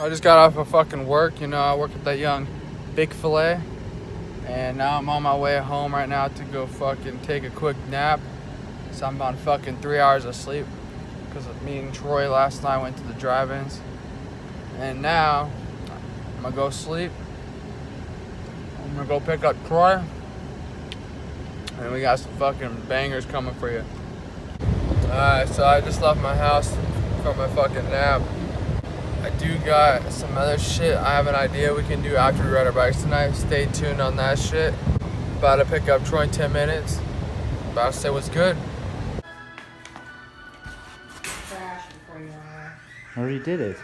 I just got off of fucking work. You know, I work at that young Big Filet. And now I'm on my way home right now to go fucking take a quick nap. So I'm on fucking three hours of sleep. Because me and Troy last night went to the drive ins. And now I'm gonna go sleep. I'm gonna go pick up Troy. And we got some fucking bangers coming for you. Alright, so I just left my house from my fucking nap. I do got some other shit I have an idea we can do after we ride our bikes tonight. Stay tuned on that shit. About to pick up Troy in 10 minutes. About to say what's good. I already did it.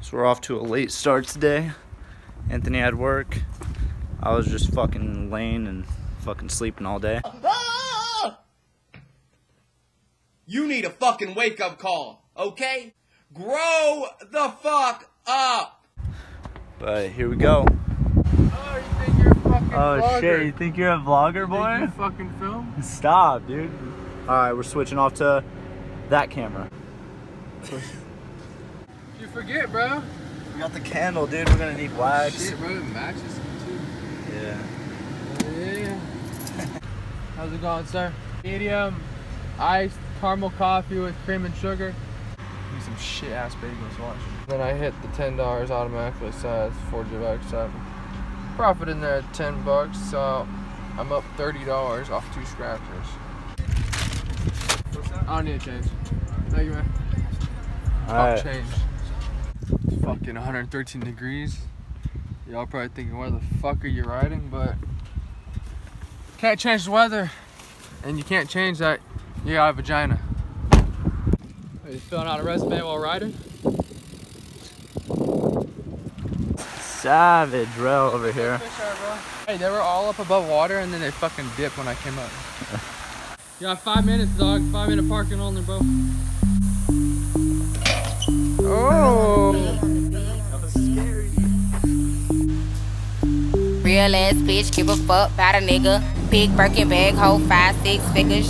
So we're off to a late start today. Anthony had work. I was just fucking laying and fucking sleeping all day. You need a fucking wake up call, okay? Grow the fuck up! But here we go. Oh, you think you're a fucking Oh shit, you think you're a vlogger, boy? you fucking film? Stop, dude. Alright, we're switching off to that camera. You forget, bro. We got the candle, dude. We're gonna need wax. Shit, bro, it matches too. Yeah. Yeah. How's it going, sir? Medium, iced caramel coffee with cream and sugar. Need some shit ass bagels, watch. Then I hit the ten dollars automatically, so it's four bucks. So profit in there at ten bucks, so I'm up thirty dollars off two scratchers. I don't need a change. Thank you, man. I'll Alright. change. It's fucking 113 degrees. Y'all probably thinking, where the fuck are you riding? But can't change the weather, and you can't change that. You got a vagina. Are you filling out a resume while riding? Savage Rel over here. Hey, they were all up above water, and then they fucking dipped when I came up. you got five minutes, dog. Five minute parking only, bro. Oh. Real ass bitch, give a fuck about a nigga. Big Birkin bag, hold five, six figures.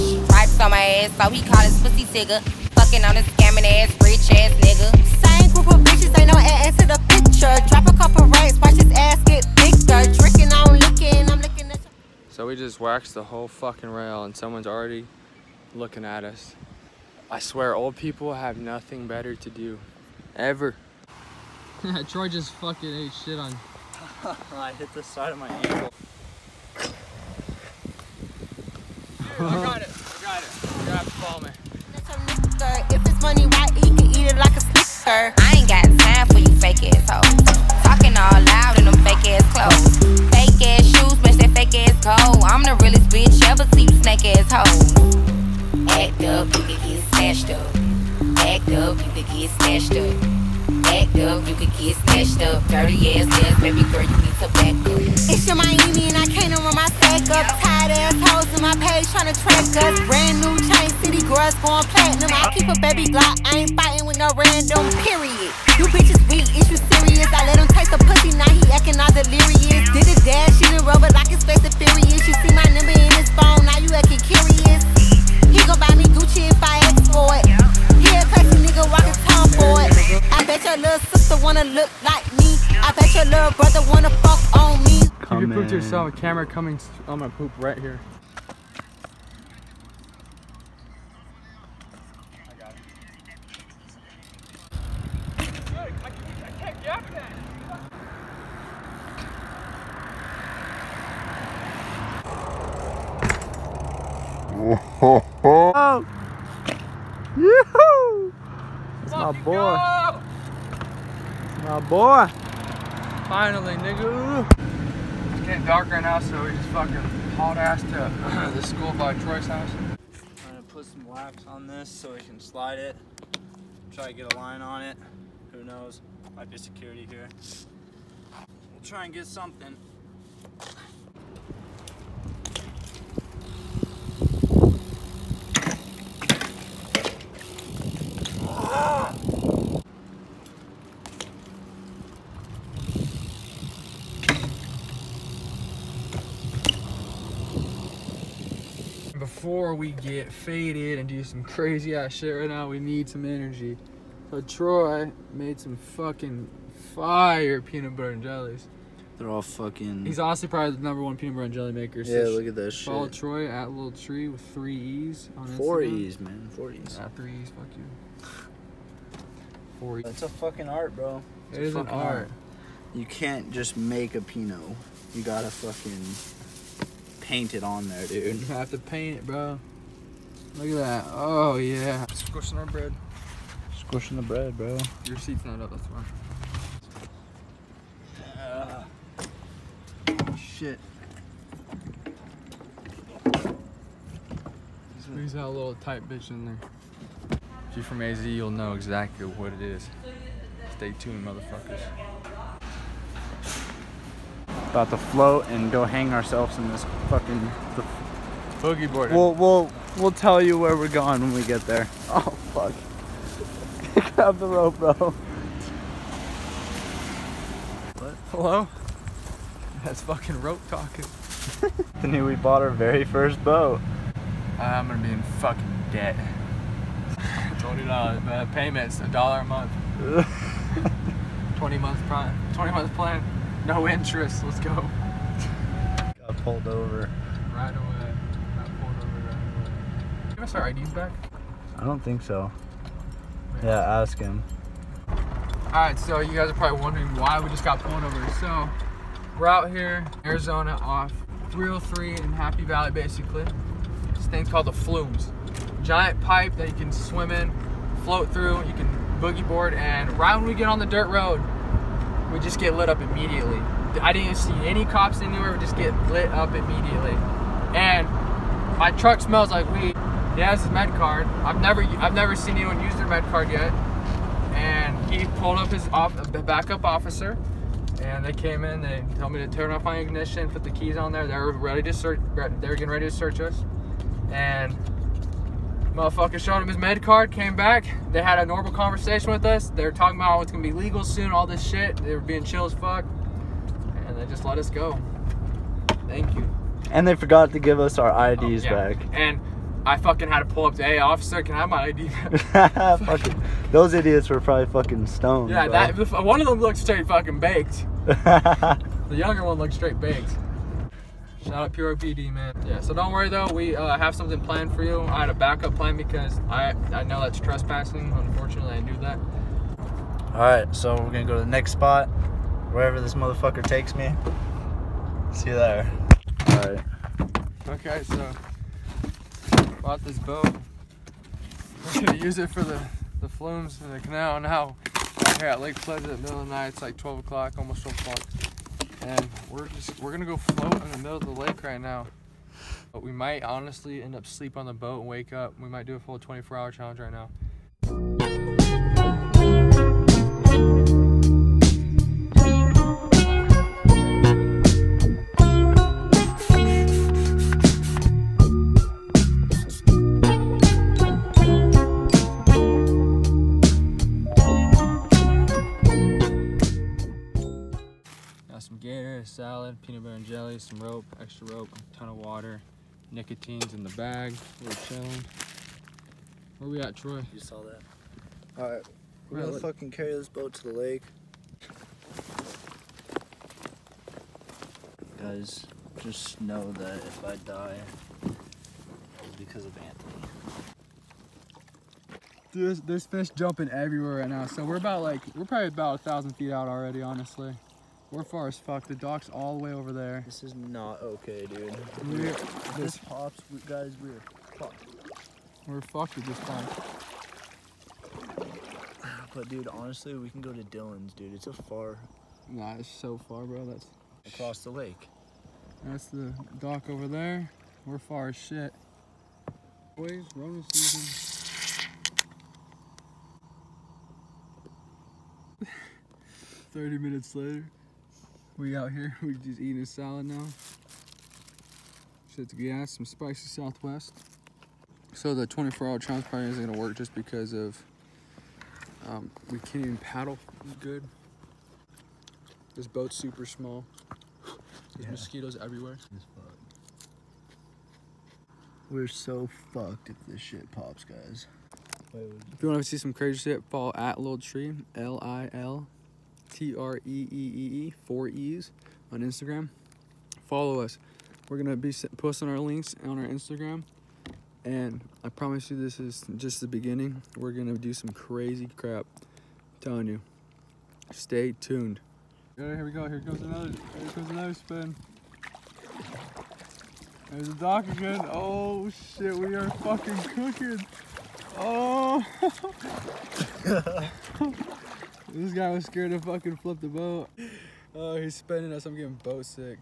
Stripes on my ass, so he call his pussy tigger. Fucking on a scamming ass, rich ass nigga. Same group of bitches, ain't no ass to the picture. Drop a couple racks, watch his ass get bigger. Drinking on licking, I'm looking at So we just waxed the whole fucking rail, and someone's already looking at us. I swear, old people have nothing better to do, ever. Troy just fucking ate shit on. I hit the side of my ankle. I got it. I got it. You have to follow me. If it's money right, he can eat it like a snicker. I ain't got time for you fake ass hoes. Talking all loud in them fake ass clothes. Fake ass shoes, match that fake ass coat. I'm the realest bitch ever see you snake ass hoes. Act up, you can get snatched up. Act up, you can get snatched up. Act up, you can get snatched up. Dirty ass ass, baby girl, you need to back up. It's Yung Miami and I can't run my stack up. Tired ass hoes in my page trying to track us. Brand new chain city girls going platinum. I keep a baby Glock, I ain't fighting with no random. Period. You bitches weak, is you serious? I let him taste the pussy, now he acting all delirious. Did a dash, she done rubber like his face is furious. You see my number in his phone, now you acting curious. He gon' buy me Gucci if I ask for it. He a classy nigga walking tall for it. I bet your little sister wanna look like me. I bet your little brother wanna fuck on me. If you poop to yourself, a camera coming. on my poop right here. Oh! Yoo-hoo! That's my boy. My boy. Finally, nigga. It's getting dark right now, so we just fucking hauled ass to the school by Troy's house. I'm gonna put some wax on this so we can slide it. Try to get a line on it. Who knows? Might be security here. We'll try and get something. Before we get faded and do some crazy ass shit right now, we need some energy. So Troy made some fucking fire peanut butter and jellies. They're all fucking. He's honestly probably the number one peanut butter and jelly maker. yeah, So look at that shit. Follow shit. Troy at Little Tree with three E's on Four Instagram. E's, man. Four E's. Yeah, three E's, fuck you. Four E's. It's a fucking art, bro. It's It a is an fucking art. You can't just make a Pinot. You gotta fucking paint it on there, dude. You have to paint it, bro. Look at that. Oh, yeah. Squishing our bread. Squishing the bread, bro. Your seat's not up, that's why. Ah. Shit. Squeeze that little tight bitch in there. If you're from AZ, you'll know exactly what it is. Stay tuned, motherfuckers. About to float and go hang ourselves in this fucking. Boogie board. We'll we'll we'll tell you where we're going when we get there. Oh fuck. Grab the rope, bro. What? Hello? That's fucking rope talking. The new we bought our very first boat. Ah, I'm gonna be in fucking debt. Twenty dollars, man. Payments a dollar a month. Twenty months plan. Twenty month plan. No interest. Let's go. Got pulled over. Right away. Got pulled over right away. Give us our IDs back. I don't think so. Yeah, ask him. Alright, so you guys are probably wondering why we just got pulled over. So, we're out here, Arizona, off 303 in Happy Valley, basically. This thing's called the Flumes. Giant pipe that you can swim in, float through, you can boogie board, and right when we get on the dirt road, we just get lit up immediately. I didn't see any cops anywhere, we just get lit up immediately. And my truck smells like weed. He has his med card. I've never I've never seen anyone use their med card yet and he pulled up his off, backup officer and they came in they told me to turn off my ignition put the keys on there they were ready to search they were getting ready to search us and motherfucker showed him his med card came back they had a normal conversation with us they were talking about what's gonna be legal soon all this shit they were being chill as fuck and they just let us go thank you And they forgot to give us our IDs Oh, Yeah. back. and I fucking had to pull up to, hey officer, can I have my ID back? fucking, those idiots were probably fucking stoned. Yeah, bro. that one of them looked straight fucking baked. The younger one looked straight baked. Shout out Peoria PD, man. Yeah, so don't worry though, we uh, have something planned for you. I had a backup plan because I I know that's trespassing. Unfortunately, I knew that. All right, so we're gonna go to the next spot, wherever this motherfucker takes me. See you there. All right. Okay, so bought this boat. We're gonna use it for the the flumes in the canal now. We're here at Lake Pleasant, middle of the night. It's like 12 o'clock, almost 12 o'clock, and we're just we're gonna go float in the middle of the lake right now. But we might honestly end up sleep on the boat and wake up. We might do a full 24 hour challenge right now. A peanut butter and jelly, some rope, extra rope, a ton of water, nicotine's in the bag. We're chilling. Where we at, Troy? You saw that. All right, we're Yeah, gonna look. fucking carry this boat to the lake. Guys, just know that if I die, it's because of Anthony. Dude, there's, there's fish jumping everywhere right now. So we're about like, we're probably about a thousand feet out already, honestly. We're far as fuck. The dock's all the way over there. This is not okay, dude. We're, this pops, we, guys, we're fucked. we're fucked at this point. But dude, honestly, we can go to Dylan's, dude. It's a far Nah, it's so far, bro. That's across the lake. that's the dock over there. We're far as shit. Boys, Rona season. Thirty minutes later, we out here. We just eating a salad now. Shit's gas, some spicy Southwest. So the 24-hour challenge probably isn't gonna work just because of um, we can't even paddle good. This boat's super small. There's Yeah. mosquitoes everywhere. We're so fucked if this shit pops, guys. If you want to see some crazy shit, follow at Lil Tree, L I L T R E E E E, four E's on Instagram. Follow us. We're going to be s- posting our links on our Instagram. And I promise you, this is just the beginning. We're going to do some crazy crap. I'm telling you. Stay tuned. here we go. Here goes another. Here goes another spin. There's a dock again. Oh shit, we are fucking cooking. Oh. this guy was scared to fucking flip the boat. Oh, he's spinning us. I'm getting boat sick.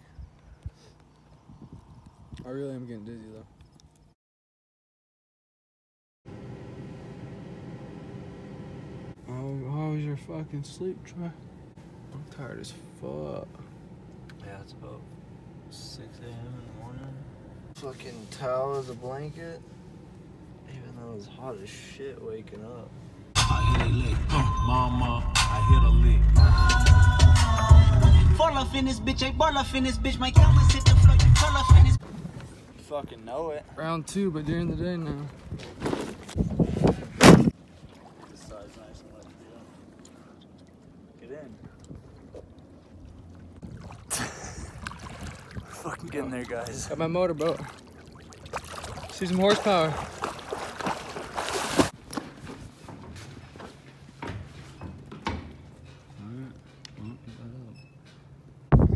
I really am getting dizzy though. Oh, how was your fucking sleep, Troy? I'm tired as fuck. Yeah, it's about 6 a.m. in the morning. Fucking towel as a blanket. Even though it's hot as shit waking up. I hit a lick, uh, mama, I hit a lick. Fall off in this bitch, ain't ball off in this bitch. My cameras hit the floor, you fall off in this Fucking know it. Round two, but during the day now. This side's nice and light. Get in. Fucking get in there, guys. Got my motorboat. See some horsepower.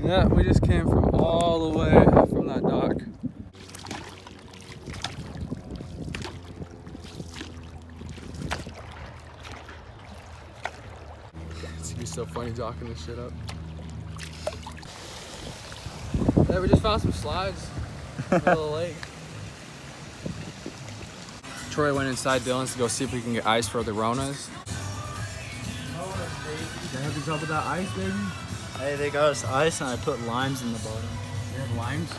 Yeah, we just came from all the way from that dock. It's gonna be so funny docking this shit up. Yeah, we just found some slides in the middle lake. Troy went inside Dylan's to go see if we can get ice for the Ronas. They have to top of that ice, baby. Hey, they got us ice and I put limes in the bottom. You have limes?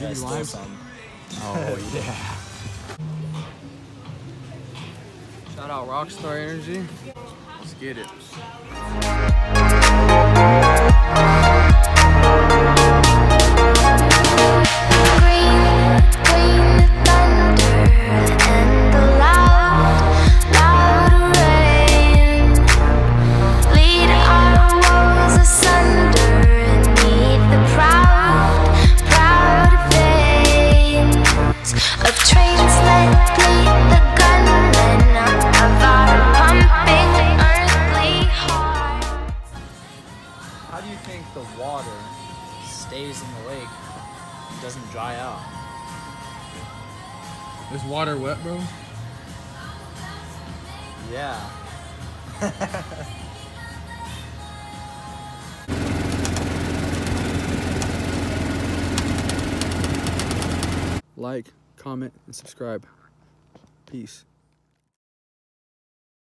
Yeah, you still limes? some. Oh yeah. Shout out Rockstar Energy. Let's get it. Water stays in the lake and doesn't dry out? Is water wet, bro? Yeah. Like, comment, and subscribe. Peace.